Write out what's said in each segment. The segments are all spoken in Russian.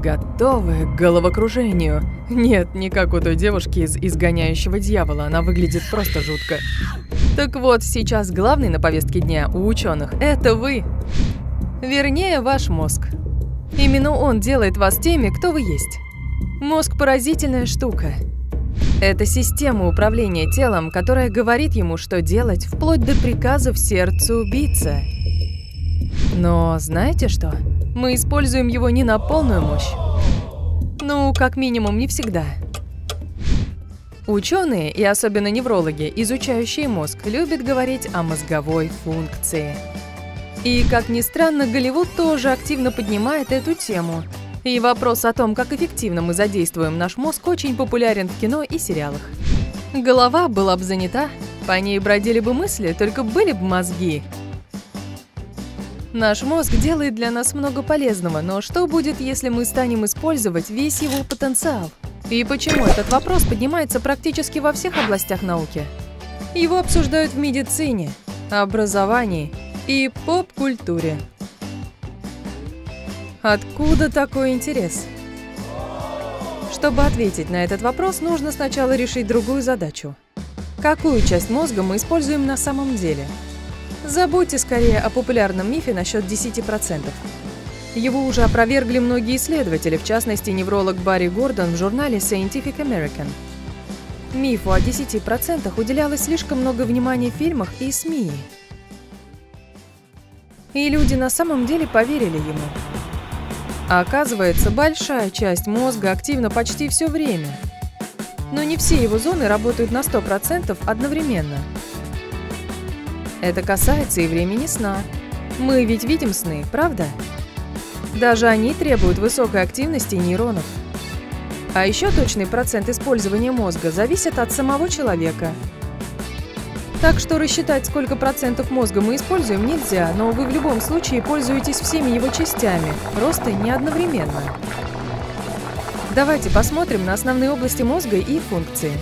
Готовы к головокружению. Нет, не как у той девушки из «Изгоняющего дьявола», она выглядит просто жутко. Так вот, сейчас главный на повестке дня у ученых – это вы. Вернее, ваш мозг. Именно он делает вас теми, кто вы есть. Мозг – поразительная штука. Это система управления телом, которая говорит ему, что делать, вплоть до приказов сердца убийца. Но знаете что? Мы используем его не на полную мощь. Ну, как минимум, не всегда. Ученые, и особенно неврологи, изучающие мозг, любят говорить о мозговой функции. И, как ни странно, Голливуд тоже активно поднимает эту тему. И вопрос о том, как эффективно мы задействуем наш мозг, очень популярен в кино и сериалах. Голова была бы занята, по ней бродили бы мысли, только были бы мозги. Наш мозг делает для нас много полезного, но что будет, если мы станем использовать весь его потенциал? И почему этот вопрос поднимается практически во всех областях науки? Его обсуждают в медицине, образовании и поп-культуре. Откуда такой интерес? Чтобы ответить на этот вопрос, нужно сначала решить другую задачу. Какую часть мозга мы используем на самом деле? Забудьте скорее о популярном мифе насчет 10%. Его уже опровергли многие исследователи, в частности, невролог Барри Гордон в журнале Scientific American. Мифу о 10% уделялось слишком много внимания в фильмах и СМИ. И люди на самом деле поверили ему. А оказывается, большая часть мозга активна почти все время. Но не все его зоны работают на 100% одновременно. Это касается и времени сна. Мы ведь видим сны, правда? Даже они требуют высокой активности нейронов. А еще точный процент использования мозга зависит от самого человека. Так что рассчитать, сколько процентов мозга мы используем, нельзя, но вы в любом случае пользуетесь всеми его частями, просто не одновременно. Давайте посмотрим на основные области мозга и функции.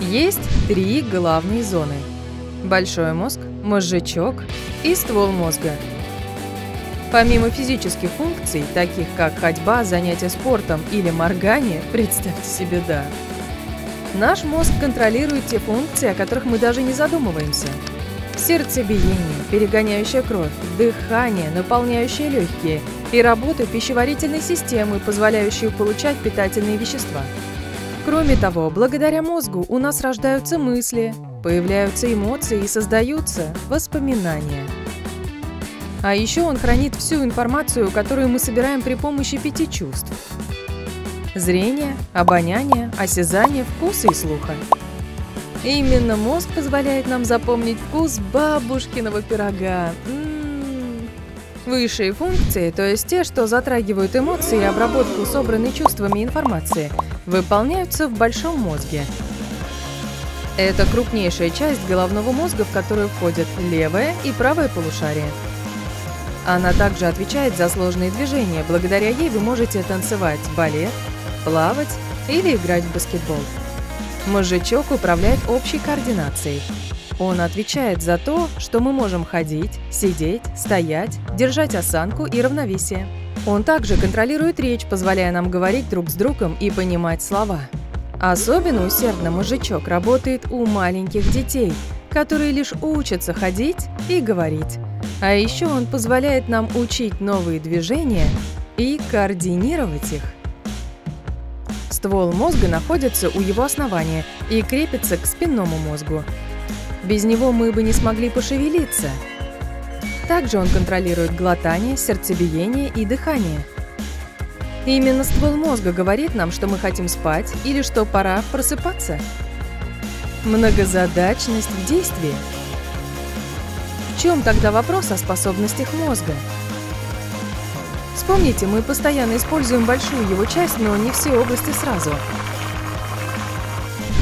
Есть три главные зоны. Большой мозг, мозжечок и ствол мозга – Помимо физических функций, таких как ходьба, занятия спортом или моргание, представьте себе, да, наш мозг контролирует те функции, о которых мы даже не задумываемся. Сердцебиение, перегоняющая кровь, дыхание, наполняющее легкие и работа пищеварительной системы, позволяющую получать питательные вещества. Кроме того, благодаря мозгу у нас рождаются мысли, появляются эмоции и создаются воспоминания – а еще он хранит всю информацию, которую мы собираем при помощи пяти чувств. Зрение, обоняние, осязание, вкуса и слуха. Именно мозг позволяет нам запомнить вкус бабушкиного пирога. М-м-м. Высшие функции, то есть те, что затрагивают эмоции и обработку собранной чувствами информации, выполняются в большом мозге. Это крупнейшая часть головного мозга, в которую входят левое и правое полушарие. Она также отвечает за сложные движения. Благодаря ей вы можете танцевать балет, плавать или играть в баскетбол. Мозжечок управляет общей координацией. Он отвечает за то, что мы можем ходить, сидеть, стоять, держать осанку и равновесие. Он также контролирует речь, позволяя нам говорить друг с другом и понимать слова. Особенно усердно мозжечок работает у маленьких детей, которые лишь учатся ходить и говорить. А еще он позволяет нам учить новые движения и координировать их. Ствол мозга находится у его основания и крепится к спинному мозгу. Без него мы бы не смогли пошевелиться. Также он контролирует глотание, сердцебиение и дыхание. Именно ствол мозга говорит нам, что мы хотим спать или что пора просыпаться. Многозадачность в действии – в чем тогда вопрос о способностях мозга? Вспомните, мы постоянно используем большую его часть, но не все области сразу.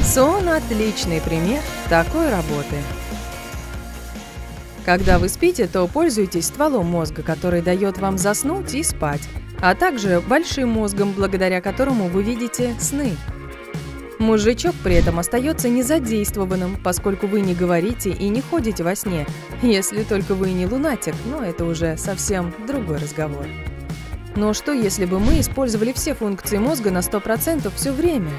Сон – отличный пример такой работы. Когда вы спите, то пользуйтесь стволом мозга, который дает вам заснуть и спать, а также большим мозгом, благодаря которому вы видите сны. Мужичок при этом остается незадействованным, поскольку вы не говорите и не ходите во сне, если только вы не лунатик, но это уже совсем другой разговор. Но что, если бы мы использовали все функции мозга на 100% все время?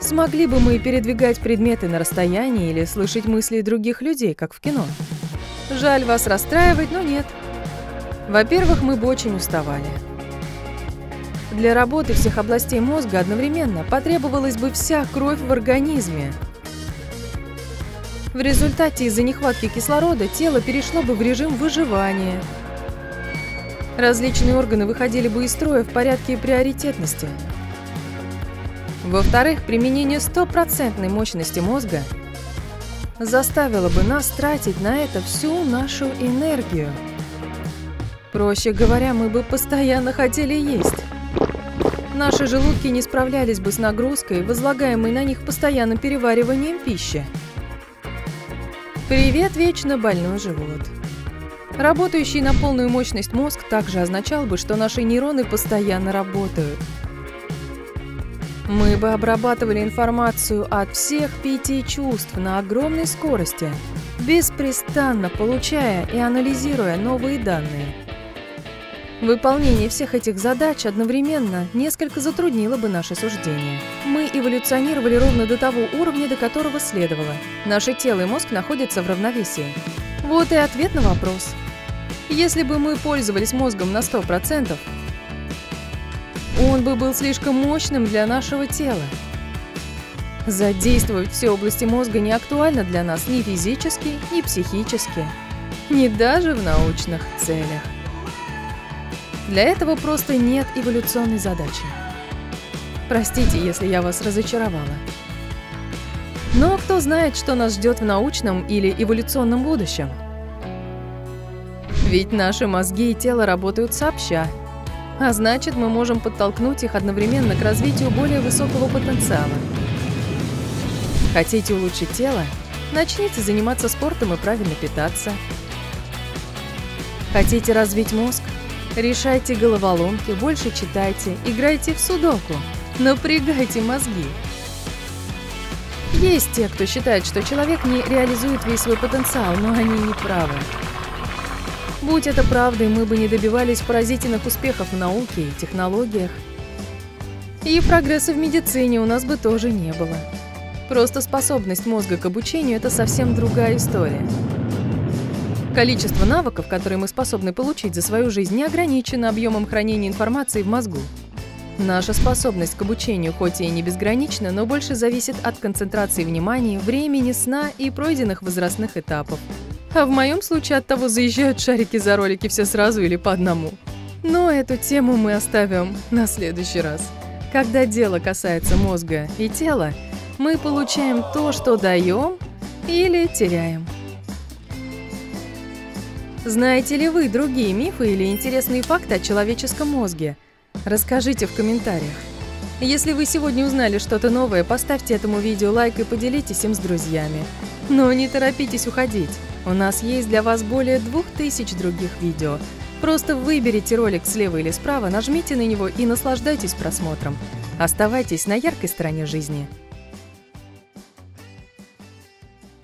Смогли бы мы передвигать предметы на расстоянии или слышать мысли других людей, как в кино? Жаль вас расстраивать, но нет. Во-первых, мы бы очень уставали. Для работы всех областей мозга одновременно потребовалась бы вся кровь в организме. В результате из-за нехватки кислорода тело перешло бы в режим выживания. Различные органы выходили бы из строя в порядке приоритетности. Во-вторых, применение стопроцентной мощности мозга заставило бы нас тратить на это всю нашу энергию. Проще говоря, мы бы постоянно хотели есть. Наши желудки не справлялись бы с нагрузкой, возлагаемой на них постоянным перевариванием пищи. Привет, вечно больной живот. Работающий на полную мощность мозг также означал бы, что наши нейроны постоянно работают. Мы бы обрабатывали информацию от всех пяти чувств на огромной скорости, беспрестанно получая и анализируя новые данные. Выполнение всех этих задач одновременно несколько затруднило бы наше суждение. Мы эволюционировали ровно до того уровня, до которого следовало. Наше тело и мозг находятся в равновесии. Вот и ответ на вопрос. Если бы мы пользовались мозгом на 100%, он бы был слишком мощным для нашего тела. Задействовать все области мозга не актуально для нас ни физически, ни психически, ни даже в научных целях. Для этого просто нет эволюционной задачи. Простите, если я вас разочаровала. Но кто знает, что нас ждет в научном или эволюционном будущем? Ведь наши мозги и тело работают сообща, а значит, мы можем подтолкнуть их одновременно к развитию более высокого потенциала. Хотите улучшить тело? Начните заниматься спортом и правильно питаться. Хотите развить мозг? Решайте головоломки, больше читайте, играйте в судоку, напрягайте мозги. Есть те, кто считает, что человек не реализует весь свой потенциал, но они не правы. Будь это правдой, мы бы не добивались поразительных успехов в науке и технологиях. И прогресса в медицине у нас бы тоже не было. Просто способность мозга к обучению – это совсем другая история. Количество навыков, которые мы способны получить за свою жизнь, не ограничено объемом хранения информации в мозгу. Наша способность к обучению хоть и не безгранична, но больше зависит от концентрации внимания, времени, сна и пройденных возрастных этапов. А в моем случае от того, заезжают шарики за ролики все сразу или по одному. Но эту тему мы оставим на следующий раз. Когда дело касается мозга и тела, мы получаем то, что даем или теряем. Знаете ли вы другие мифы или интересные факты о человеческом мозге? Расскажите в комментариях. Если вы сегодня узнали что-то новое, поставьте этому видео лайк и поделитесь им с друзьями. Но не торопитесь уходить. У нас есть для вас более двух тысяч других видео. Просто выберите ролик слева или справа, нажмите на него и наслаждайтесь просмотром. Оставайтесь на яркой стороне жизни.